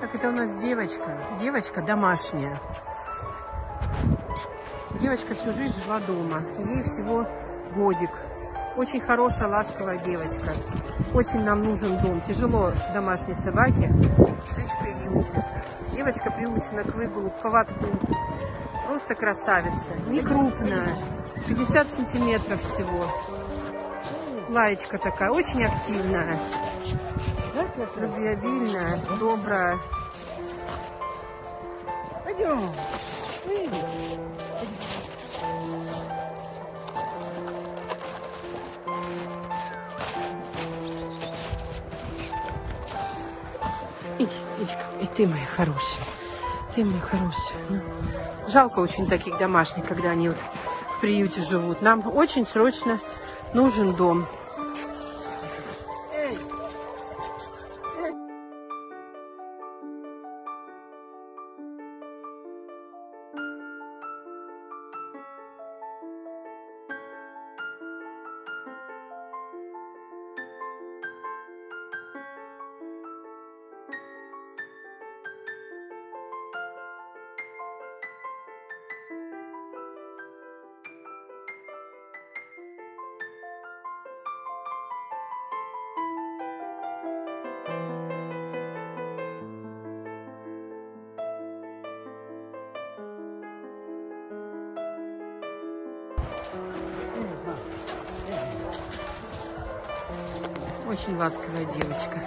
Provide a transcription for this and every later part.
Так, это у нас девочка. Девочка домашняя. Девочка всю жизнь жила дома. Ей всего годик. Очень хорошая, ласковая девочка. Очень нам нужен дом. Тяжело домашней собаке жить в. Девочка приучена к выгулу, к поводку. Просто красавица. Не крупная. 50 сантиметров всего. Лаечка такая, очень активная. Любвеобильная, добрая. Пойдем. Иди, иди, и ты моя хорошая. Ты моя хорошая. Ну, жалко очень таких домашних, когда они вот в приюте живут. Нам очень срочно нужен дом. Очень ласковая девочка.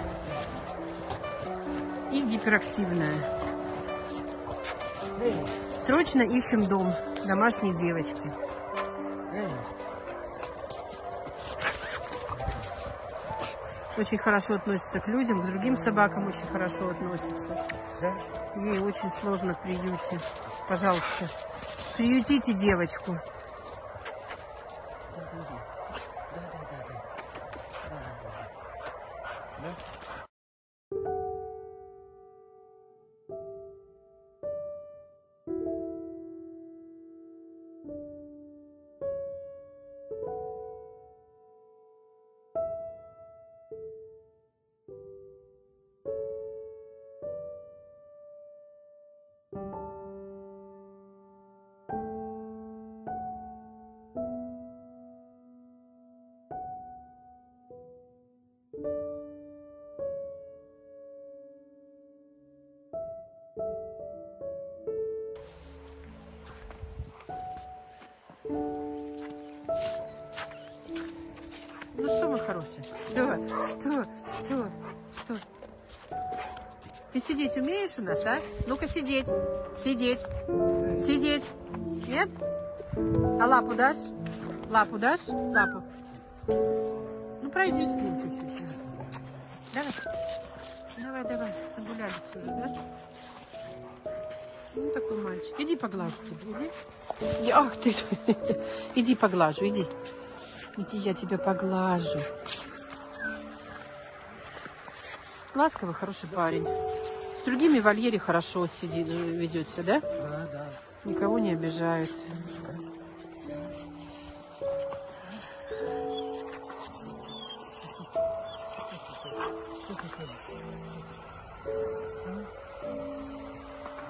И гиперактивная. Срочно ищем дом домашней девочки. Очень хорошо относится к людям, к другим собакам очень хорошо относится. Ей очень сложно в приюте. Пожалуйста, приютите девочку. Хороший? Что? Что? Что? Что? Ты сидеть умеешь у нас, а? Ну-ка сидеть. Сидеть. Сидеть. Нет? А лапу дашь? Лапу дашь? Лапу. Ну, пройди с ним чуть-чуть. Давай. Давай, давай. Нагулялись уже, да? Ну, такой мальчик. Иди поглажу тебя, иди. Ах ты. Иди поглажу, иди. Иди, я тебя поглажу. Ласковый, хороший парень. С другими в вольере хорошо сидит, ведется, да? Да, да. Никого не обижает.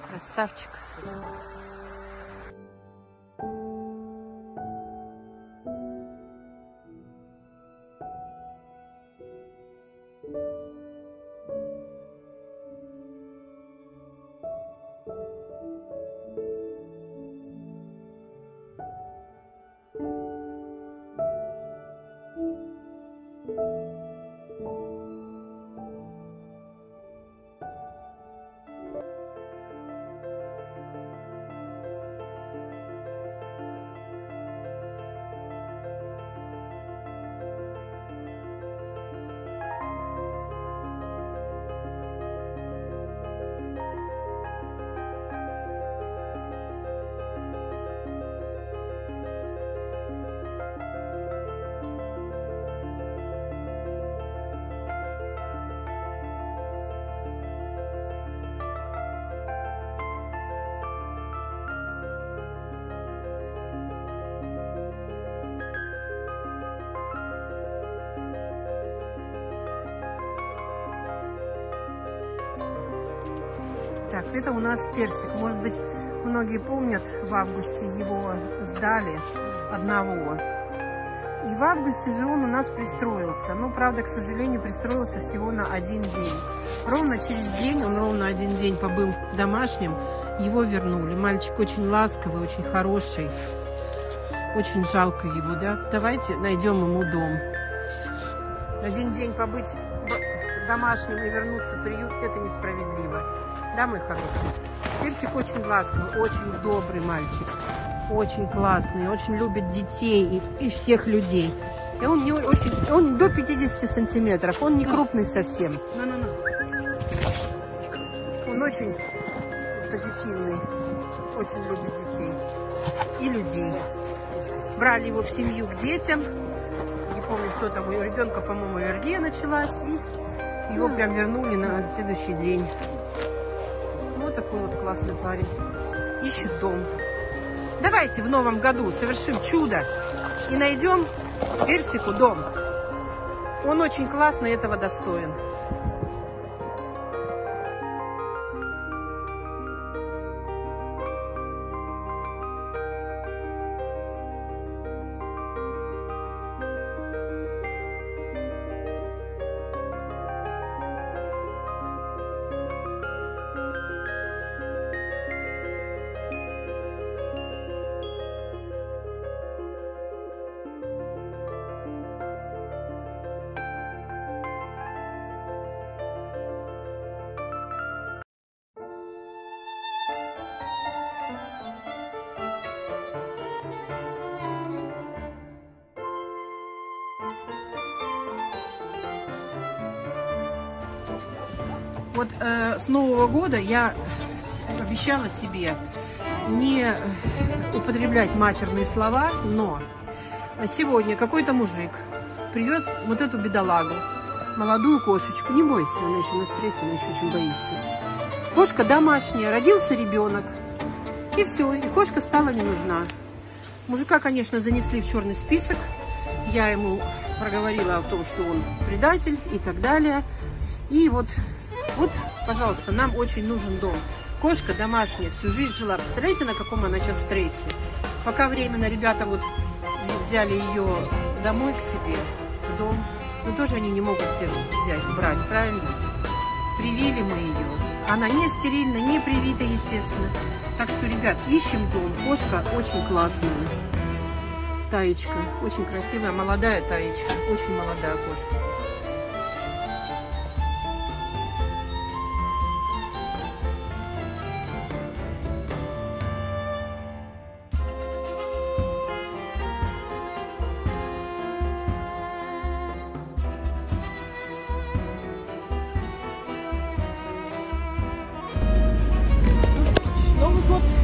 Красавчик. Это у нас персик. Может быть, многие помнят, в августе его сдали одного. И в августе же он у нас пристроился. Но, правда, к сожалению, пристроился всего на один день. Ровно через день, он ровно один день побыл домашним, его вернули. Мальчик очень ласковый, очень хороший. Очень жалко его, да? Давайте найдем ему дом. Один день побыть домашним и вернуться в приют, это несправедливо. Да, мой хороший? Персик очень ласковый, очень добрый мальчик. Очень классный, очень любит детей и, и всех людей. И он не очень, он до 50 сантиметров, он не крупный совсем. Он очень позитивный, очень любит детей и людей. Брали его в семью к детям. Не помню, что там, у ребенка, по-моему, аллергия началась. И его прям вернули на следующий день. Вот такой вот классный парень. Ищет дом. Давайте в новом году совершим чудо и найдем Персику дом. Он очень классный, этого достоин. Вот э, с Нового года я обещала себе не э, употреблять матерные слова, но сегодня какой-то мужик привез вот эту бедолагу, молодую кошечку. Не бойся, она еще на стрессе, она еще очень боится. Кошка домашняя, родился ребенок. И все, и кошка стала не нужна. Мужика, конечно, занесли в черный список. Я ему проговорила о том, что он предатель и так далее. И вот вот, пожалуйста, нам очень нужен дом. Кошка домашняя, всю жизнь жила. Представляете, на каком она сейчас стрессе? Пока временно ребята вот взяли ее домой к себе, в дом, но тоже они не могут всех взять, брать, правильно? Привили мы ее. Она не стерильна, не привита, естественно. Так что, ребят, ищем дом. Кошка очень классная. Таечка. Очень красивая, молодая таечка. Очень молодая кошка.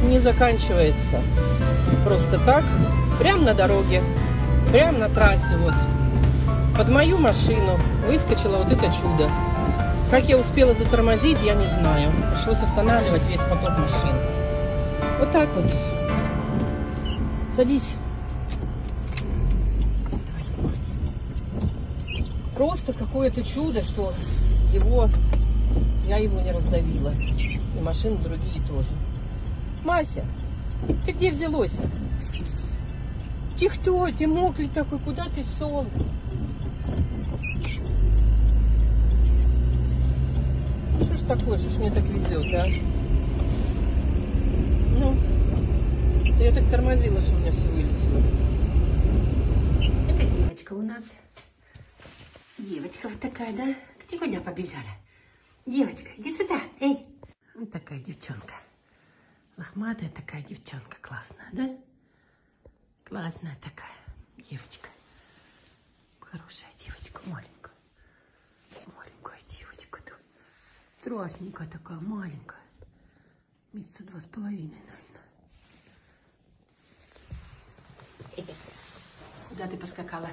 Не заканчивается просто так, прям на дороге, прям на трассе вот. Под мою машину выскочило вот это чудо. Как я успела затормозить, я не знаю. Пришлось останавливать весь поток машин. Вот так вот. Садись. Просто какое-то чудо, что его, я его не раздавила. И машины другие тоже. Мася, ты где взялось? Ты кто? Ты мокрый такой, куда ты сол? Что ж такое, что ж мне так везет, а? Ну, я так тормозила, что у меня все вылетело. Это девочка у нас. Девочка вот такая, да? Где куда побежала? Девочка, иди сюда, эй. Вот такая девчонка. Лохматая такая девчонка, классная, да? Классная такая девочка. Хорошая девочка, маленькая. Маленькая девочка. -то. Страшненькая такая, маленькая. Месяца два с половиной, наверное. Куда ты поскакала?